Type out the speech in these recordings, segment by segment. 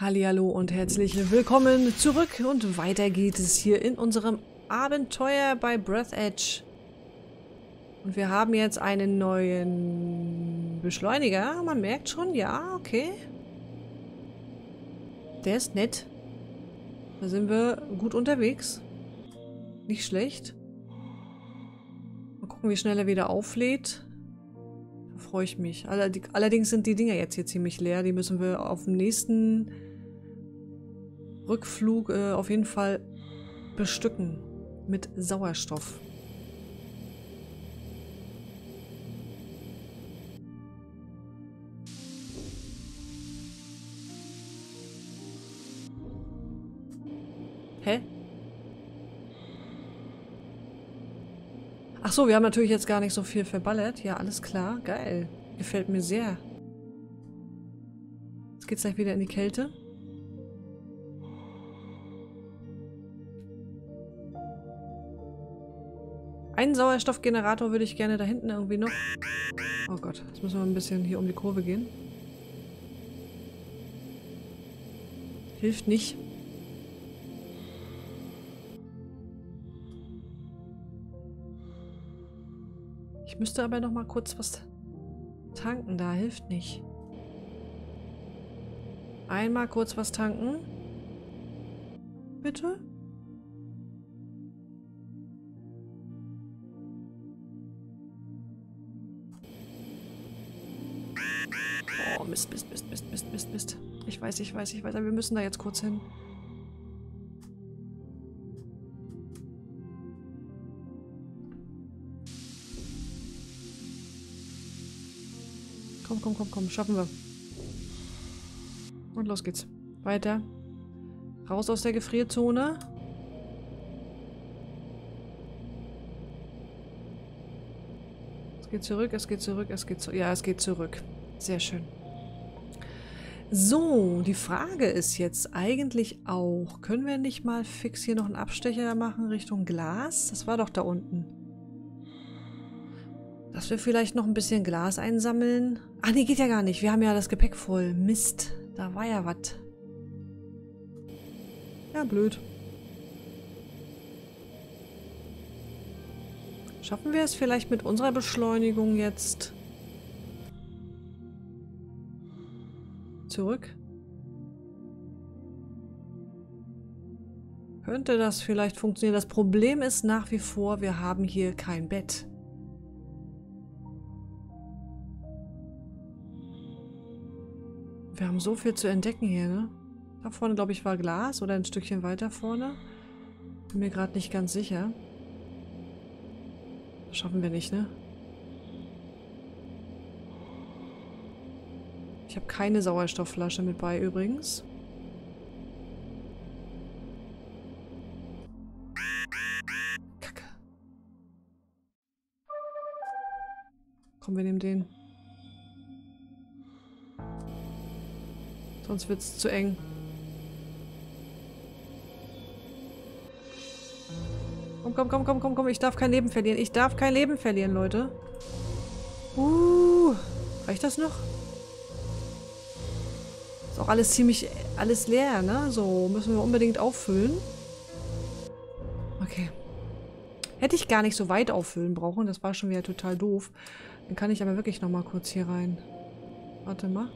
Hallihallo und herzlich willkommen zurück und weiter geht es hier in unserem Abenteuer bei Breath Edge. Und wir haben jetzt einen neuen Beschleuniger. Man merkt schon, ja, okay. Der ist nett. Da sind wir gut unterwegs. Nicht schlecht. Mal gucken, wie schnell er wieder auflädt. Da freue ich mich. Allerdings sind die Dinger jetzt hier ziemlich leer. Die müssen wir auf dem nächsten Rückflug äh, auf jeden Fall bestücken mit Sauerstoff. Hä? Ach so, wir haben natürlich jetzt gar nicht so viel verballert. Ja, alles klar. Geil. Gefällt mir sehr. Jetzt geht's gleich wieder in die Kälte. Einen Sauerstoffgenerator würde ich gerne da hinten irgendwie noch... Oh Gott, jetzt müssen wir ein bisschen hier um die Kurve gehen. Hilft nicht. Ich müsste aber noch mal kurz was tanken. Da hilft nicht. Einmal kurz was tanken. Bitte? Mist, Mist, Mist, Mist, Mist, Mist, Mist. Ich weiß, ich weiß, ich weiß, aber wir müssen da jetzt kurz hin. Komm, komm, komm, komm, schaffen wir. Und los geht's. Weiter. Raus aus der Gefrierzone. Es geht zurück, es geht zurück, es geht zurück. Ja, es geht zurück. Sehr schön. So, die Frage ist jetzt eigentlich auch, können wir nicht mal fix hier noch einen Abstecher machen Richtung Glas? Das war doch da unten. Dass wir vielleicht noch ein bisschen Glas einsammeln. Ah, nee, geht ja gar nicht. Wir haben ja das Gepäck voll. Mist, da war ja was. Ja, blöd. Schaffen wir es vielleicht mit unserer Beschleunigung jetzt zurück? Könnte das vielleicht funktionieren? Das Problem ist nach wie vor, wir haben hier kein Bett. Wir haben so viel zu entdecken hier, ne? Da vorne, glaube ich, war Glas oder ein Stückchen weiter vorne. Bin mir gerade nicht ganz sicher. Schaffen wir nicht, ne? Habe keine Sauerstoffflasche mit bei übrigens. Kacke. Komm, wir nehmen den. Sonst wird es zu eng. Komm, komm, komm, komm, komm, komm. Ich darf kein Leben verlieren. Ich darf kein Leben verlieren, Leute. Uh, reicht das noch? Ist auch alles ziemlich, alles leer, ne? So, müssen wir unbedingt auffüllen. Okay. Hätte ich gar nicht so weit auffüllen brauchen. Das war schon wieder total doof. Dann kann ich aber wirklich nochmal kurz hier rein. Warte mal.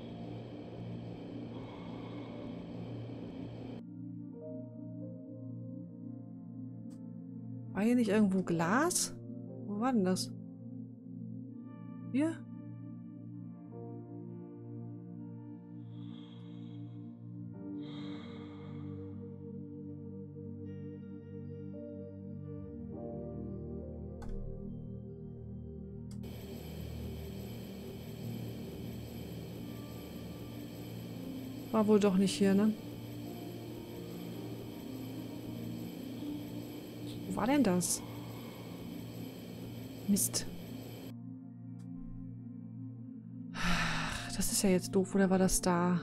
War hier nicht irgendwo Glas? Wo war denn das? Hier? War wohl doch nicht hier, ne? Wo war denn das? Mist. Das ist ja jetzt doof. Oder war das da?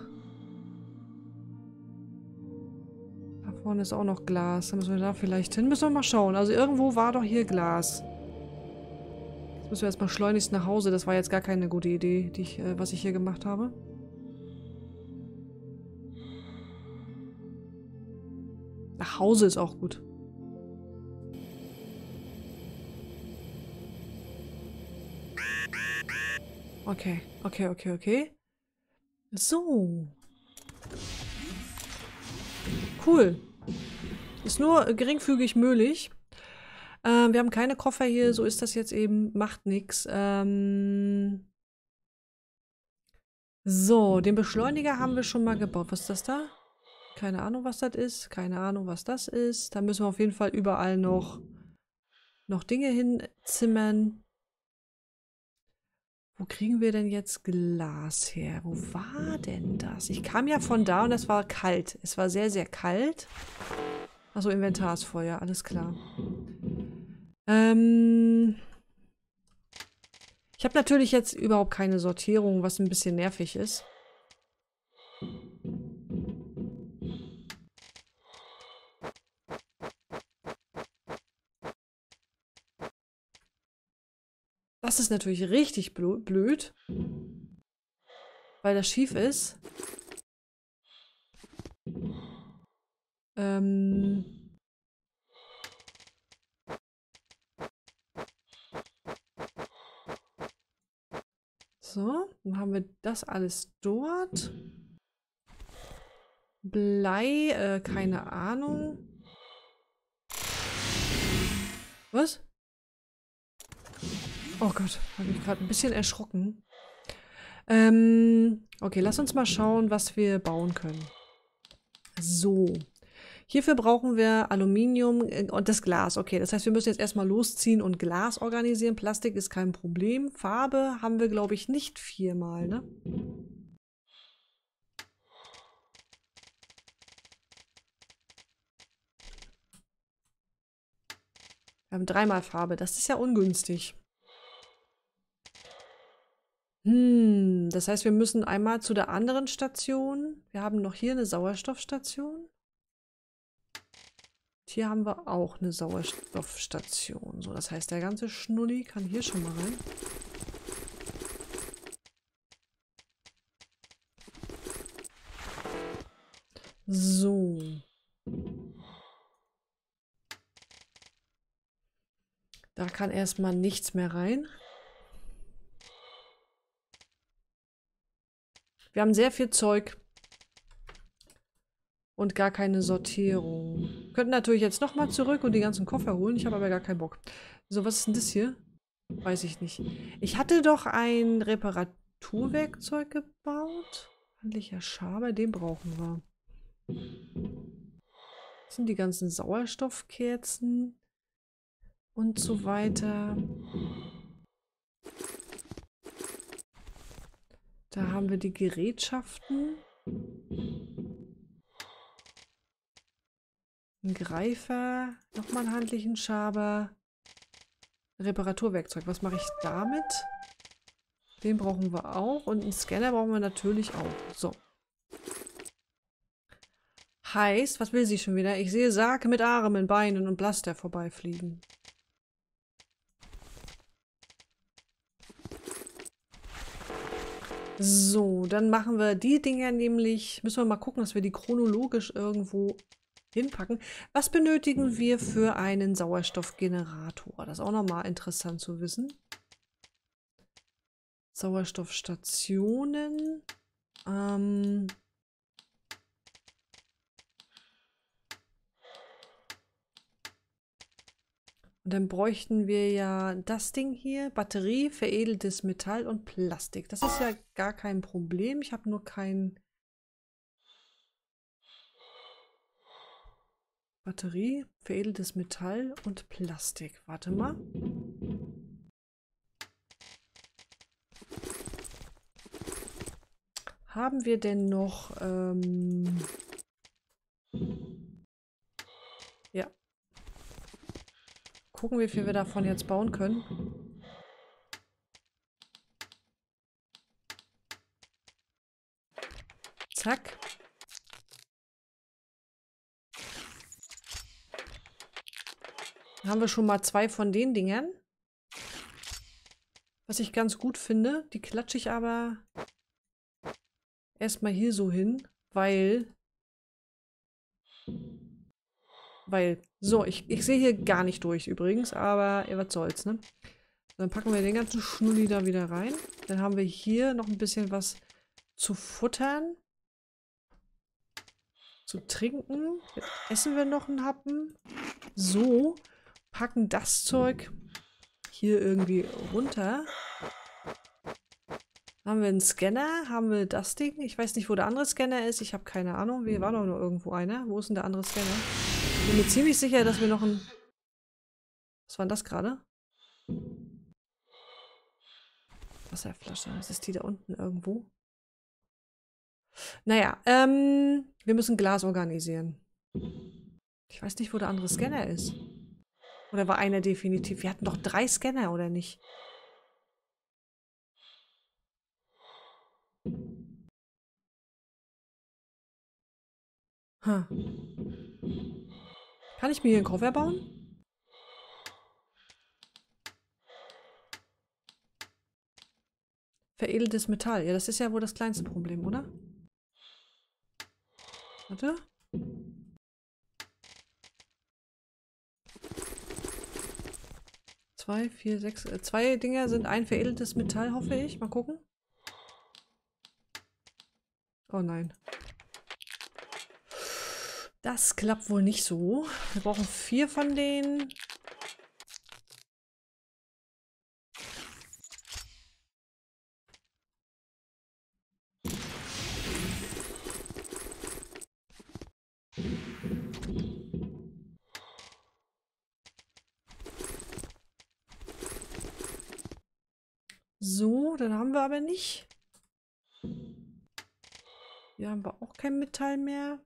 Da vorne ist auch noch Glas. Da müssen wir da vielleicht hin. Müssen wir mal schauen. Also irgendwo war doch hier Glas. Jetzt müssen wir erstmal schleunigst nach Hause. Das war jetzt gar keine gute Idee, ich, äh, was ich hier gemacht habe. Nach Hause ist auch gut. Okay, okay, okay, okay. So. Cool. Ist nur geringfügig möglich. Ähm, wir haben keine Koffer hier, so ist das jetzt eben. Macht nichts. Ähm so, den Beschleuniger haben wir schon mal gebaut. Was ist das da? Keine Ahnung, was das ist. Keine Ahnung, was das ist. Da müssen wir auf jeden Fall überall noch, noch Dinge hinzimmern. Wo kriegen wir denn jetzt Glas her? Wo war denn das? Ich kam ja von da und es war kalt. Es war sehr, sehr kalt. Achso, Inventar ist voll, ja, alles klar. Ähm... Ich habe natürlich jetzt überhaupt keine Sortierung, was ein bisschen nervig ist. Das ist natürlich richtig blöd, weil das schief ist. Ähm... So, dann haben wir das alles dort. Blei, äh, keine Ahnung. Was? Oh Gott, habe ich gerade ein bisschen erschrocken. Ähm, okay, lass uns mal schauen, was wir bauen können. So. Hierfür brauchen wir Aluminium äh, und das Glas. Okay, das heißt, wir müssen jetzt erstmal losziehen und Glas organisieren. Plastik ist kein Problem. Farbe haben wir, glaube ich, nicht viermal, ne? Wir haben dreimal Farbe. Das ist ja ungünstig. Hm, das heißt, wir müssen einmal zu der anderen Station. Wir haben noch hier eine Sauerstoffstation. Hier haben wir auch eine Sauerstoffstation. So, das heißt, der ganze Schnulli kann hier schon mal rein. So. Da kann erstmal nichts mehr rein. Wir haben sehr viel Zeug und gar keine Sortierung. Könnten natürlich jetzt nochmal zurück und die ganzen Koffer holen. Ich habe aber gar keinen Bock. So, was ist denn das hier? Weiß ich nicht. Ich hatte doch ein Reparaturwerkzeug gebaut. Handlicher Schaber, den brauchen wir. Das sind die ganzen Sauerstoffkerzen und so weiter. Da haben wir die Gerätschaften. Ein Greifer, nochmal einen handlichen Schaber. Reparaturwerkzeug. Was mache ich damit? Den brauchen wir auch. Und einen Scanner brauchen wir natürlich auch. So. Heißt, was will sie schon wieder? Ich sehe Sake mit Armen, Beinen und Blaster vorbeifliegen. So, dann machen wir die Dinger nämlich, müssen wir mal gucken, dass wir die chronologisch irgendwo hinpacken. Was benötigen wir für einen Sauerstoffgenerator? Das ist auch nochmal interessant zu wissen. Sauerstoffstationen. Ähm dann bräuchten wir ja das Ding hier, Batterie, veredeltes Metall und Plastik. Das ist ja gar kein Problem. Ich habe nur kein Batterie, veredeltes Metall und Plastik. Warte mal. Haben wir denn noch... Ähm ja. Gucken, wie viel wir davon jetzt bauen können. Zack. haben wir schon mal zwei von den Dingern. Was ich ganz gut finde. Die klatsche ich aber erstmal hier so hin, weil Weil, so, ich, ich sehe hier gar nicht durch übrigens, aber was soll's, ne? Dann packen wir den ganzen Schnulli da wieder rein. Dann haben wir hier noch ein bisschen was zu futtern. Zu trinken. Jetzt essen wir noch einen Happen. So. Packen das Zeug hier irgendwie runter. Haben wir einen Scanner? Haben wir das Ding? Ich weiß nicht, wo der andere Scanner ist. Ich habe keine Ahnung. Wir waren doch nur irgendwo einer. Wo ist denn der andere Scanner? Ich bin mir ziemlich sicher, dass wir noch ein... Was war denn das gerade? Wasserflasche. Was ist die da unten irgendwo? Naja, ähm, wir müssen Glas organisieren. Ich weiß nicht, wo der andere Scanner ist. Oder war einer definitiv? Wir hatten doch drei Scanner, oder nicht? Huh. Kann ich mir hier einen Koffer bauen? Veredeltes Metall. Ja, das ist ja wohl das kleinste Problem, oder? Warte. Zwei, vier, sechs. Äh, zwei Dinger sind ein veredeltes Metall, hoffe ich. Mal gucken. Oh nein. Das klappt wohl nicht so. Wir brauchen vier von denen. So, dann haben wir aber nicht. Hier haben wir auch kein Metall mehr.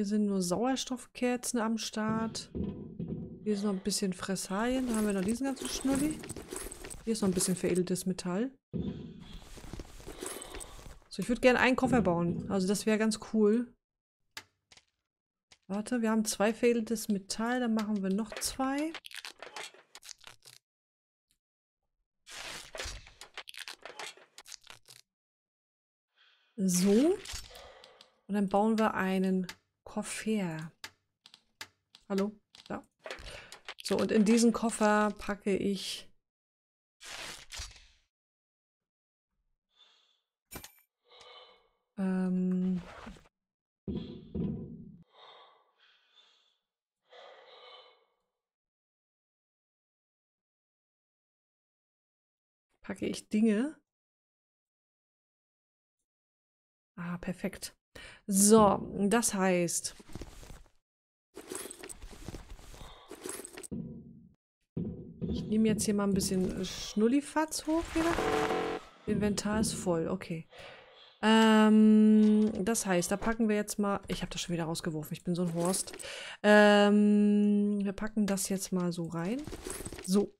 Hier sind nur Sauerstoffkerzen am Start. Hier ist noch ein bisschen Fressalien. Dann haben wir noch diesen ganzen Schnulli. Hier ist noch ein bisschen veredeltes Metall. So, ich würde gerne einen Koffer bauen. Also das wäre ganz cool. Warte, wir haben zwei veredeltes Metall. Dann machen wir noch zwei. So. Und dann bauen wir einen Koffer. Hallo? Ja. So, und in diesen Koffer packe ich ähm packe ich Dinge, Ah, perfekt. So, das heißt... Ich nehme jetzt hier mal ein bisschen Schnullifatz hoch wieder. Inventar ist voll, okay. Ähm, das heißt, da packen wir jetzt mal... Ich habe das schon wieder rausgeworfen, ich bin so ein Horst. Ähm, wir packen das jetzt mal so rein. So,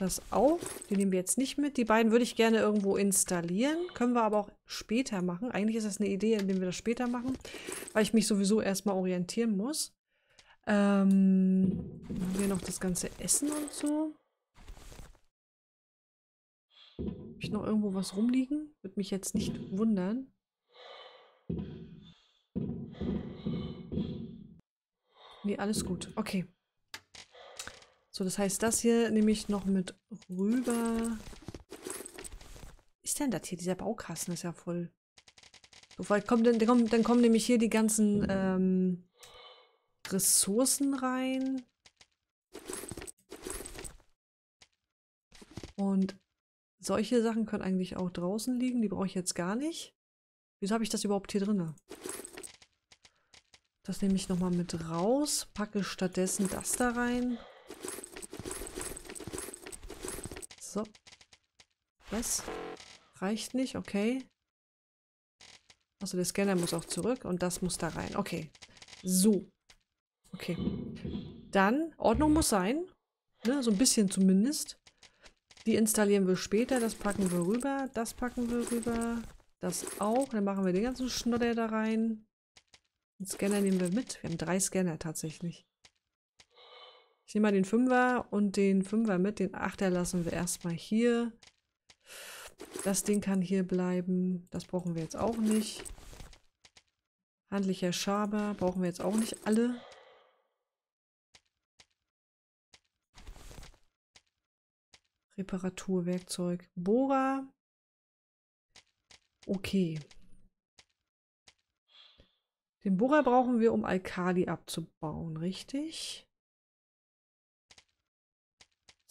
das auch. Die nehmen wir jetzt nicht mit. Die beiden würde ich gerne irgendwo installieren. Können wir aber auch später machen. Eigentlich ist das eine Idee, indem wir das später machen. Weil ich mich sowieso erstmal orientieren muss. Ähm, wir noch das ganze Essen und so. Habe ich noch irgendwo was rumliegen? Würde mich jetzt nicht wundern. Nee, alles gut. Okay. So, das heißt, das hier nehme ich noch mit rüber. ist denn das hier? Dieser Baukasten ist ja voll. So, kommt, dann, kommen, dann kommen nämlich hier die ganzen ähm, Ressourcen rein. Und solche Sachen können eigentlich auch draußen liegen. Die brauche ich jetzt gar nicht. Wieso habe ich das überhaupt hier drin? Das nehme ich nochmal mit raus. Packe stattdessen das da rein. So. Was? Reicht nicht, okay. Also der Scanner muss auch zurück und das muss da rein. Okay. So. Okay. Dann, Ordnung muss sein. Ne, so ein bisschen zumindest. Die installieren wir später. Das packen wir rüber. Das packen wir rüber. Das auch. Dann machen wir den ganzen Schnodder da rein. Den Scanner nehmen wir mit. Wir haben drei Scanner tatsächlich. Ich nehme mal den Fünfer und den Fünfer mit. Den Achter lassen wir erstmal hier. Das Ding kann hier bleiben. Das brauchen wir jetzt auch nicht. Handlicher Schaber brauchen wir jetzt auch nicht alle. Reparaturwerkzeug. Bohrer. Okay. Den Bohrer brauchen wir, um Alkali abzubauen, richtig?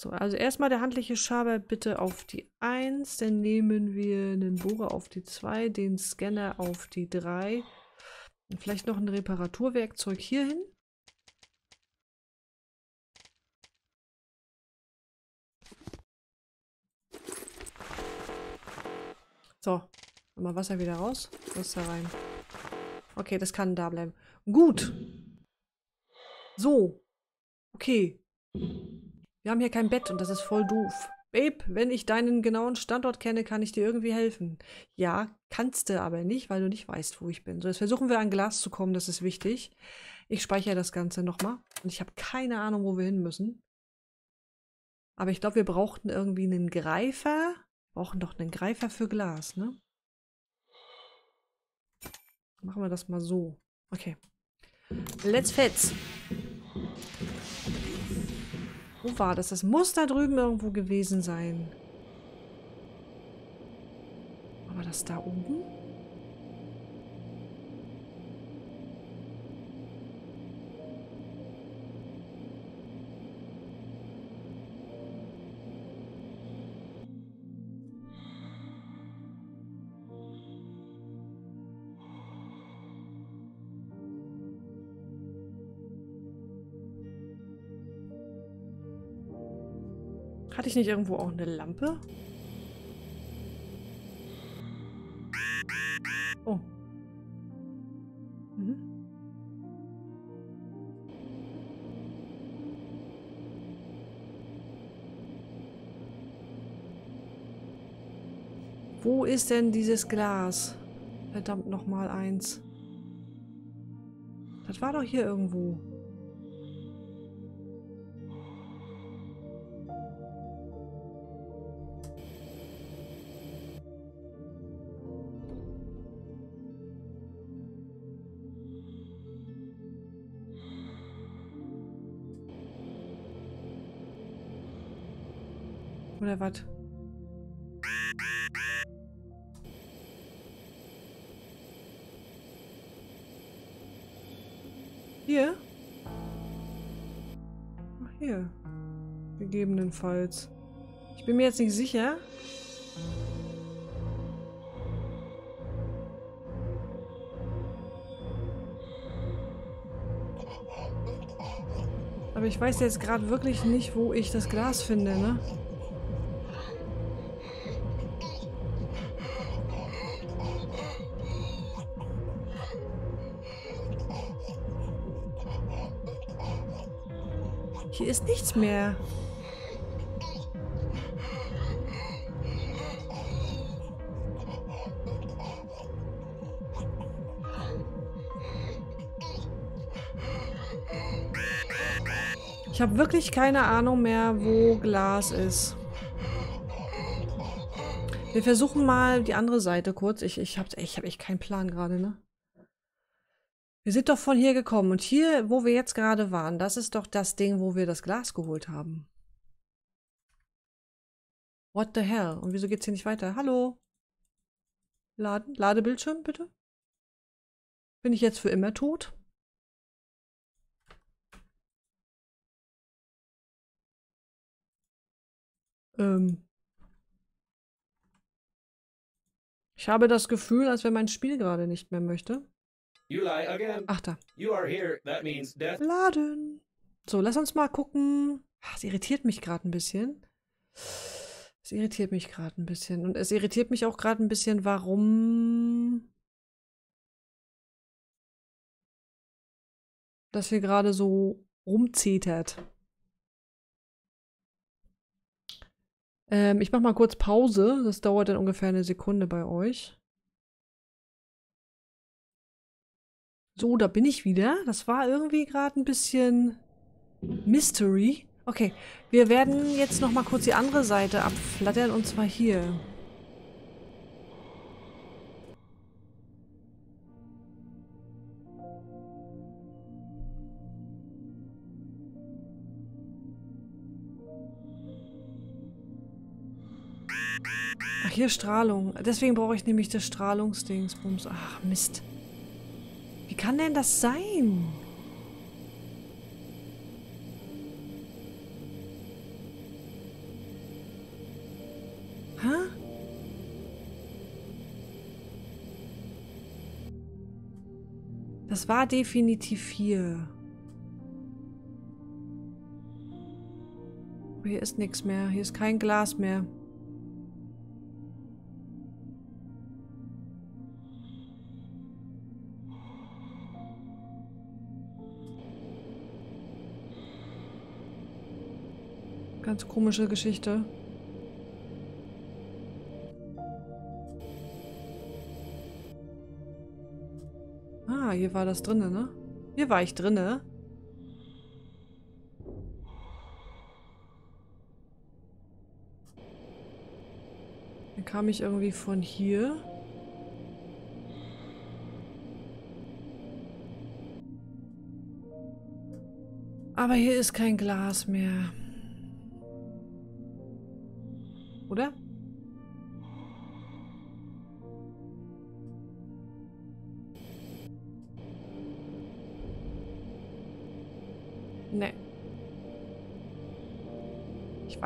So, also erstmal der handliche Schaber bitte auf die 1, dann nehmen wir einen Bohrer auf die 2, den Scanner auf die 3 und vielleicht noch ein Reparaturwerkzeug hier hin. So, mal Wasser wieder raus. Wasser rein. Okay, das kann da bleiben. Gut. So. Okay. Wir haben hier kein Bett und das ist voll doof. Babe, wenn ich deinen genauen Standort kenne, kann ich dir irgendwie helfen. Ja, kannst du aber nicht, weil du nicht weißt, wo ich bin. So, jetzt versuchen wir an Glas zu kommen, das ist wichtig. Ich speichere das Ganze nochmal. Und ich habe keine Ahnung, wo wir hin müssen. Aber ich glaube, wir brauchten irgendwie einen Greifer. Wir brauchen doch einen Greifer für Glas, ne? Machen wir das mal so. Okay. Let's fetz. Wo war das? Das muss da drüben irgendwo gewesen sein. Aber das da oben? Ich nicht irgendwo auch eine Lampe? Oh. Mhm. Wo ist denn dieses Glas? Verdammt nochmal eins. Das war doch hier irgendwo. Oder was? Hier? Ach, hier. Gegebenenfalls. Ich bin mir jetzt nicht sicher. Aber ich weiß jetzt gerade wirklich nicht, wo ich das Glas finde, ne? Hier ist nichts mehr. Ich habe wirklich keine Ahnung mehr, wo Glas ist. Wir versuchen mal die andere Seite kurz. Ich, ich habe ich hab echt keinen Plan gerade, ne? Wir sind doch von hier gekommen. Und hier, wo wir jetzt gerade waren, das ist doch das Ding, wo wir das Glas geholt haben. What the hell? Und wieso geht's hier nicht weiter? Hallo? Laden? Ladebildschirm, bitte? Bin ich jetzt für immer tot? Ähm. Ich habe das Gefühl, als wenn mein Spiel gerade nicht mehr möchte. You lie again. Ach da. You are here. That means death. Laden. So, lass uns mal gucken. Es irritiert mich gerade ein bisschen. Es irritiert mich gerade ein bisschen. Und es irritiert mich auch gerade ein bisschen, warum das hier gerade so rumzetert. Ähm, ich mach mal kurz Pause. Das dauert dann ungefähr eine Sekunde bei euch. So, da bin ich wieder. Das war irgendwie gerade ein bisschen Mystery. Okay, wir werden jetzt nochmal kurz die andere Seite abflattern und zwar hier. Ach, hier Strahlung. Deswegen brauche ich nämlich das Strahlungsdingsbums. Ach, Mist. Wie kann denn das sein? Das war definitiv hier. Hier ist nichts mehr. Hier ist kein Glas mehr. Ganz komische Geschichte. Ah, hier war das drinne, ne? Hier war ich drinne. Dann kam ich irgendwie von hier. Aber hier ist kein Glas mehr.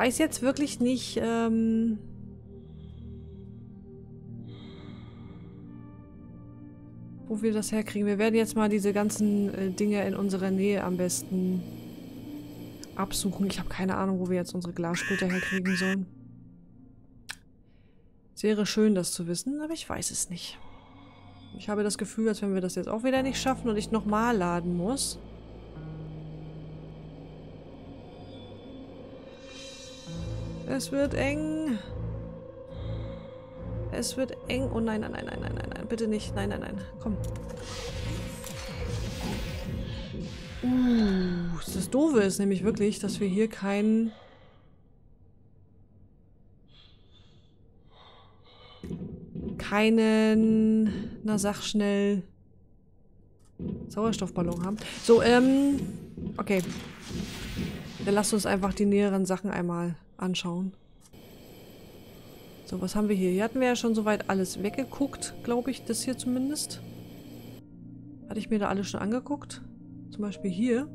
Weiß jetzt wirklich nicht, ähm... wo wir das herkriegen. Wir werden jetzt mal diese ganzen äh, Dinge in unserer Nähe am besten absuchen. Ich habe keine Ahnung, wo wir jetzt unsere Glassplitter herkriegen sollen. Es wäre schön, das zu wissen, aber ich weiß es nicht. Ich habe das Gefühl, als wenn wir das jetzt auch wieder nicht schaffen und ich nochmal laden muss. Es wird eng. Es wird eng. Oh nein, nein, nein, nein, nein, nein, nein. Bitte nicht. Nein, nein, nein. Komm. Uh, das Doofe ist nämlich wirklich, dass wir hier keinen... keinen... Na, sag schnell... Sauerstoffballon haben. So, ähm... Okay. Dann lasst uns einfach die näheren Sachen einmal anschauen. So, was haben wir hier? Hier hatten wir ja schon soweit alles weggeguckt, glaube ich. Das hier zumindest. Hatte ich mir da alles schon angeguckt? Zum Beispiel hier.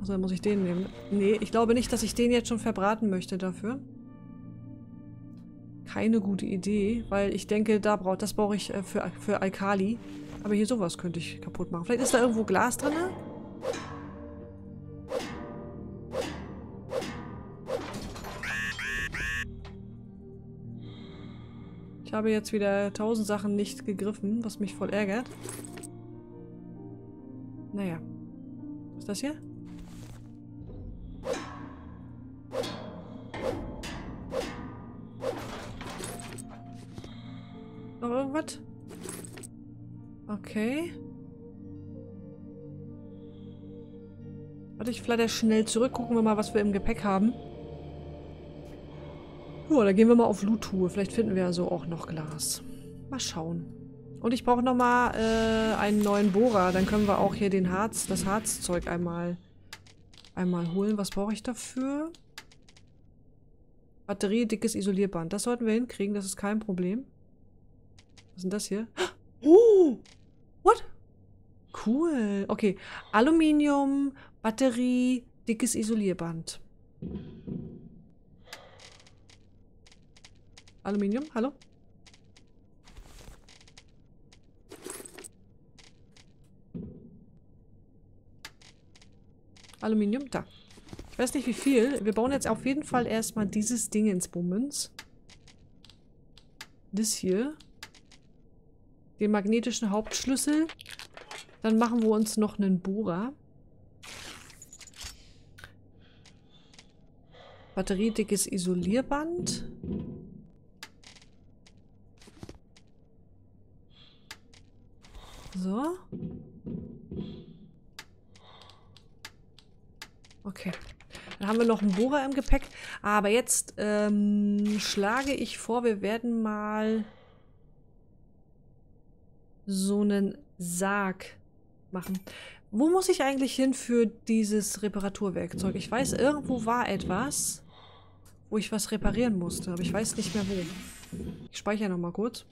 Also dann muss ich den nehmen. Nee, ich glaube nicht, dass ich den jetzt schon verbraten möchte dafür. Keine gute Idee, weil ich denke, da braucht, das brauche ich äh, für, für Alkali. Aber hier sowas könnte ich kaputt machen. Vielleicht ist da irgendwo Glas drin? Ich habe jetzt wieder tausend Sachen nicht gegriffen, was mich voll ärgert. Naja. Was ist das hier? Noch irgendwas? Okay. Warte, ich flatter schnell zurück. Gucken wir mal, was wir im Gepäck haben. Ja, dann gehen wir mal auf Loot-Tour. Vielleicht finden wir ja so auch noch Glas. Mal schauen. Und ich brauche nochmal äh, einen neuen Bohrer. Dann können wir auch hier den Harz, das Harzzeug einmal, einmal holen. Was brauche ich dafür? Batterie, dickes Isolierband. Das sollten wir hinkriegen. Das ist kein Problem. Was ist denn das hier? Oh! What? Cool. Okay. Aluminium, Batterie, dickes Isolierband. Aluminium, hallo? Aluminium, da. Ich weiß nicht wie viel. Wir bauen jetzt auf jeden Fall erstmal dieses Ding ins Bummens. Das hier. Den magnetischen Hauptschlüssel. Dann machen wir uns noch einen Bohrer. Batteriedickes Isolierband. So. Okay. Dann haben wir noch einen Bohrer im Gepäck. Aber jetzt ähm, schlage ich vor, wir werden mal so einen Sarg machen. Wo muss ich eigentlich hin für dieses Reparaturwerkzeug? Ich weiß, irgendwo war etwas, wo ich was reparieren musste. Aber ich weiß nicht mehr wo. Ich speichere nochmal kurz.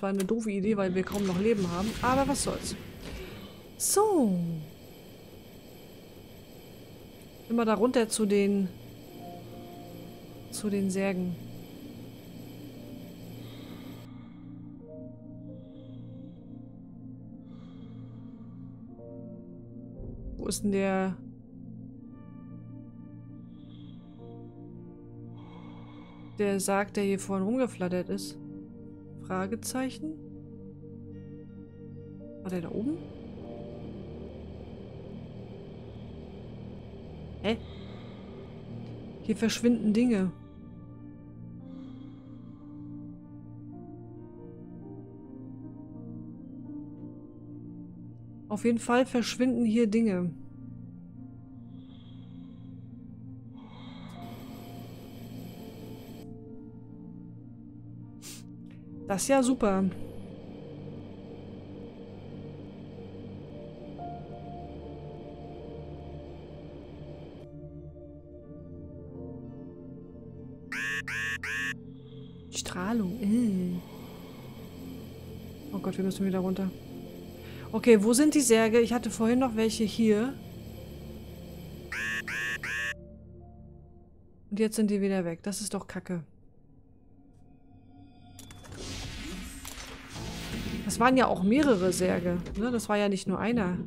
War eine doofe Idee, weil wir kaum noch Leben haben. Aber was soll's. So. Immer da runter zu den... zu den Särgen. Wo ist denn der... Der Sarg, der hier vorhin rumgeflattert ist? Fragezeichen? War der da oben? Hä? Hier verschwinden Dinge. Auf jeden Fall verschwinden hier Dinge. Das ist ja super. Strahlung. Äh. Oh Gott, wir müssen wieder runter. Okay, wo sind die Särge? Ich hatte vorhin noch welche hier. Und jetzt sind die wieder weg. Das ist doch kacke. Das waren ja auch mehrere Särge. Ne? Das war ja nicht nur einer.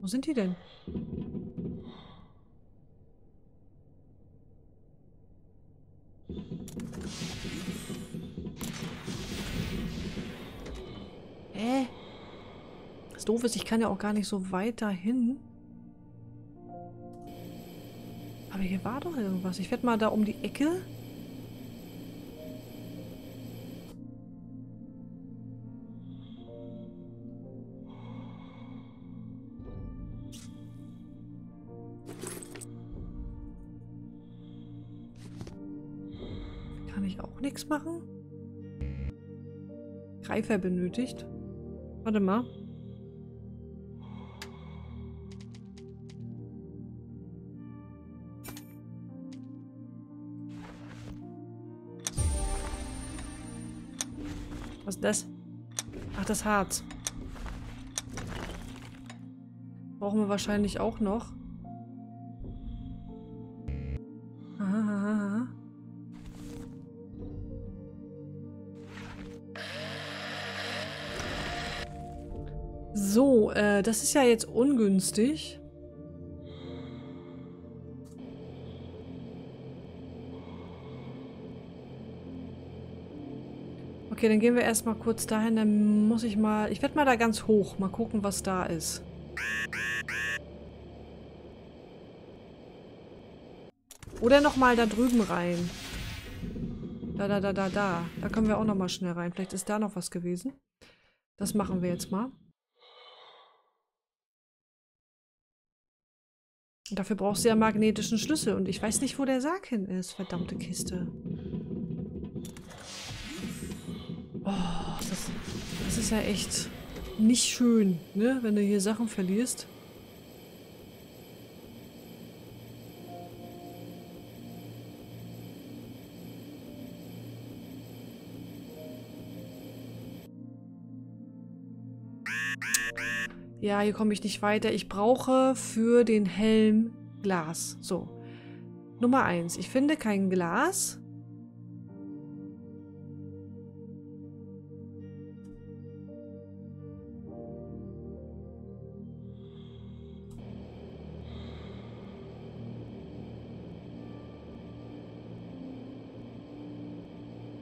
Wo sind die denn? Hä? Das doof ist, ich kann ja auch gar nicht so weit dahin. Aber hier war doch irgendwas. Ich werde mal da um die Ecke. Kann ich auch nichts machen? Greifer benötigt. Warte mal. Was ist das? Ach, das Harz. Brauchen wir wahrscheinlich auch noch. Das ist ja jetzt ungünstig. Okay, dann gehen wir erstmal kurz dahin. Dann muss ich mal... Ich werde mal da ganz hoch. Mal gucken, was da ist. Oder nochmal da drüben rein. Da, da, da, da, da. Da können wir auch nochmal schnell rein. Vielleicht ist da noch was gewesen. Das machen wir jetzt mal. Dafür brauchst du ja magnetischen Schlüssel. Und ich weiß nicht, wo der Sarg hin ist. Verdammte Kiste. Oh, das, das ist ja echt nicht schön, ne? Wenn du hier Sachen verlierst. Ja, hier komme ich nicht weiter. Ich brauche für den Helm Glas. So. Nummer eins. Ich finde kein Glas.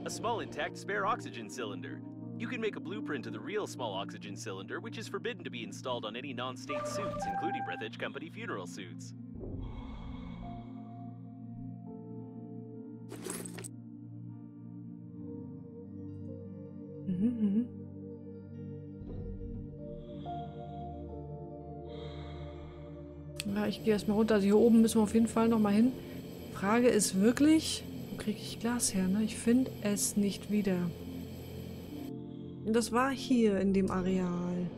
A small intact spare oxygen cylinder. You can make a blueprint of the real small oxygen cylinder, which is forbidden to be installed on any non-state suits, including Breath Edge Company funeral suits. Mhm, mhm. Ja, ich gehe erstmal runter. Also hier oben müssen wir auf jeden Fall nochmal hin. Frage ist wirklich, wo kriege ich Glas her? Ne? Ich finde es nicht wieder. Das war hier in dem Areal.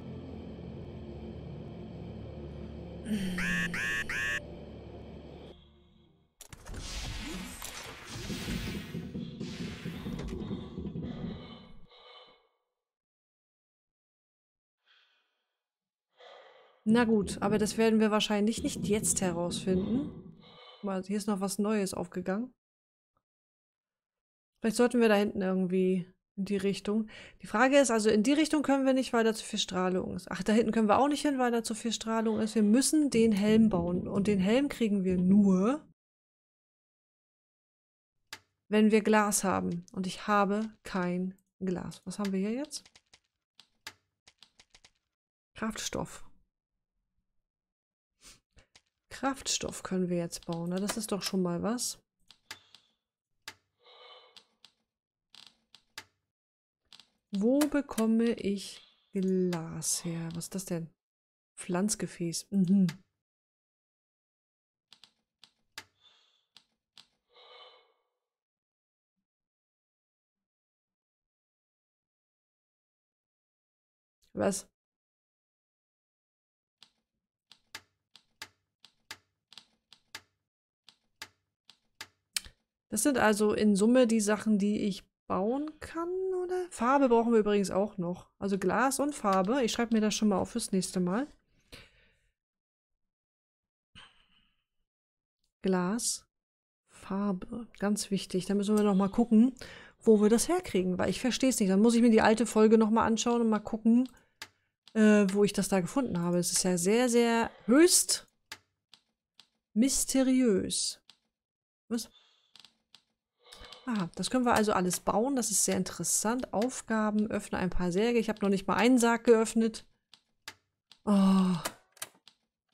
Na gut, aber das werden wir wahrscheinlich nicht jetzt herausfinden. Mal, hier ist noch was Neues aufgegangen. Vielleicht sollten wir da hinten irgendwie in die Richtung. Die Frage ist also, in die Richtung können wir nicht, weil da zu viel Strahlung ist. Ach, da hinten können wir auch nicht hin, weil da zu viel Strahlung ist. Wir müssen den Helm bauen. Und den Helm kriegen wir nur, wenn wir Glas haben. Und ich habe kein Glas. Was haben wir hier jetzt? Kraftstoff. Kraftstoff können wir jetzt bauen. Na, das ist doch schon mal was. Wo bekomme ich Glas her? Was ist das denn? Pflanzgefäß. Mhm. Was? Das sind also in Summe die Sachen, die ich bauen kann, oder? Farbe brauchen wir übrigens auch noch. Also Glas und Farbe. Ich schreibe mir das schon mal auf fürs nächste Mal. Glas, Farbe. Ganz wichtig. Da müssen wir noch mal gucken, wo wir das herkriegen, weil ich verstehe es nicht. Dann muss ich mir die alte Folge noch mal anschauen und mal gucken, äh, wo ich das da gefunden habe. Es ist ja sehr, sehr höchst mysteriös. Was? Ah, das können wir also alles bauen. Das ist sehr interessant. Aufgaben, öffne ein paar Särge. Ich habe noch nicht mal einen Sarg geöffnet. Oh,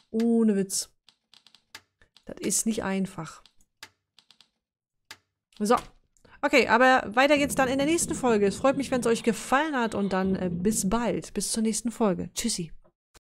ohne Witz. Das ist nicht einfach. So. Okay, aber weiter geht's dann in der nächsten Folge. Es freut mich, wenn es euch gefallen hat und dann äh, bis bald. Bis zur nächsten Folge. Tschüssi.